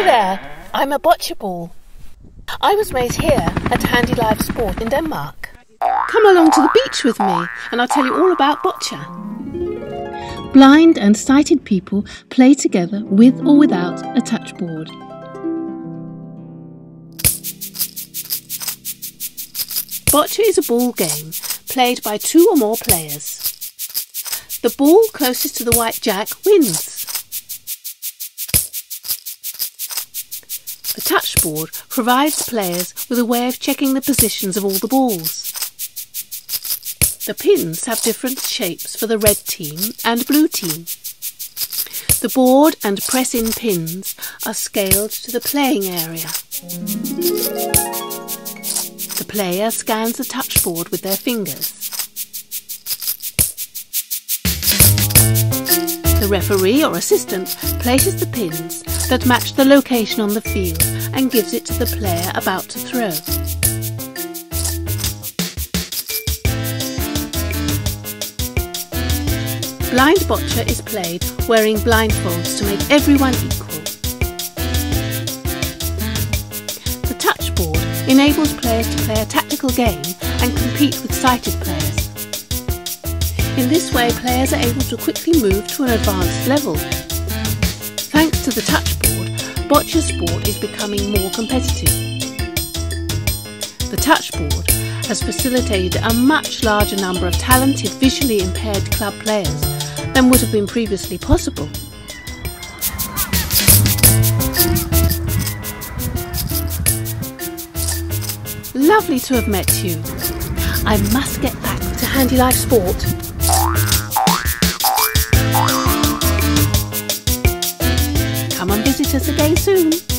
Hi there, I'm a boccia ball. I was made here at HandiLifeSport in Denmark. Come along to the beach with me and I'll tell you all about boccia. Blind and sighted people play together with or without a touchboard. Boccia is a ball game played by two or more players. The ball closest to the white jack wins. The touchboard provides players with a way of checking the positions of all the balls. The pins have different shapes for the red team and blue team. The board and press-in pins are scaled to the playing area. The player scans the touchboard with their fingers. The referee or assistant places the pins that match the location on the field and gives it to the player about to throw. Blind boccia is played wearing blindfolds to make everyone equal. The touchboard enables players to play a tactical game and compete with sighted players. In this way, players are able to quickly move to an advanced level. Thanks to the touchboard, boccia sport is becoming more competitive. The touchboard has facilitated a much larger number of talented visually impaired club players than would have been previously possible. Lovely to have met you. I must get back HandiLifeSport. Come and visit us again soon.